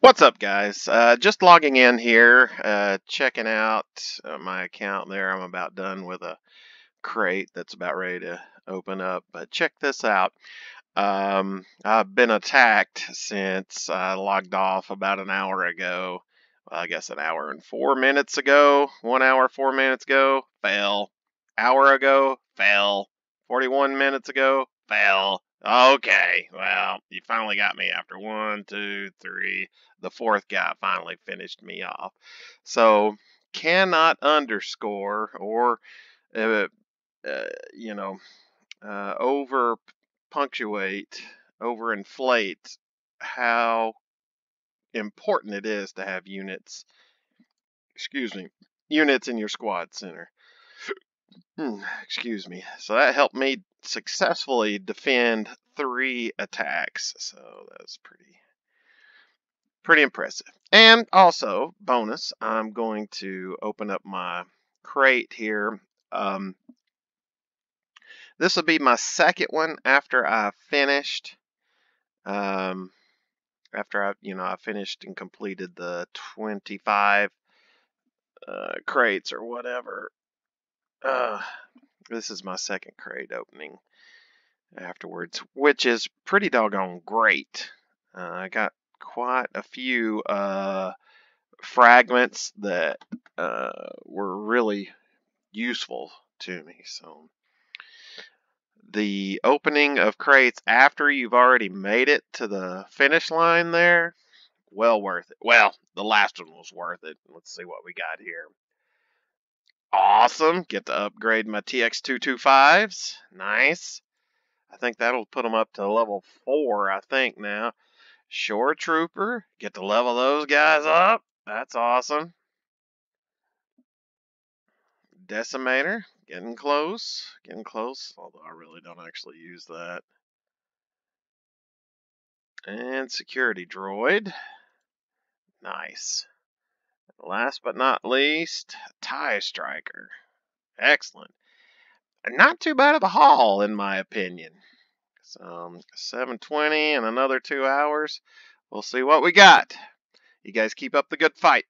What's up, guys? Uh, just logging in here, uh, checking out uh, my account there. I'm about done with a crate that's about ready to open up. But check this out. Um, I've been attacked since I logged off about an hour ago. Well, I guess an hour and four minutes ago. One hour, four minutes ago, fell. Hour ago, fell. 41 minutes ago, fell. Okay, well, you finally got me after one, two, three. The fourth guy finally finished me off. So, cannot underscore or, uh, uh, you know, uh, over punctuate, over inflate how important it is to have units, excuse me, units in your squad center. Hmm, excuse me. So that helped me successfully defend three attacks. So that's pretty pretty impressive. And also, bonus, I'm going to open up my crate here. Um, this will be my second one after I finished. Um, after I, you know, I finished and completed the 25 uh, crates or whatever. Uh, this is my second crate opening afterwards, which is pretty doggone great. Uh, I got quite a few uh, fragments that uh, were really useful to me. So the opening of crates after you've already made it to the finish line there, well worth it. Well, the last one was worth it. Let's see what we got here. Awesome. Get to upgrade my TX225s. Nice. I think that'll put them up to level 4, I think, now. Shore Trooper. Get to level those guys up. That's awesome. Decimator. Getting close. Getting close. Although I really don't actually use that. And Security Droid. Nice. Last but not least, TIE Striker. Excellent. Not too bad of a haul, in my opinion. So, 720 and another two hours. We'll see what we got. You guys keep up the good fight.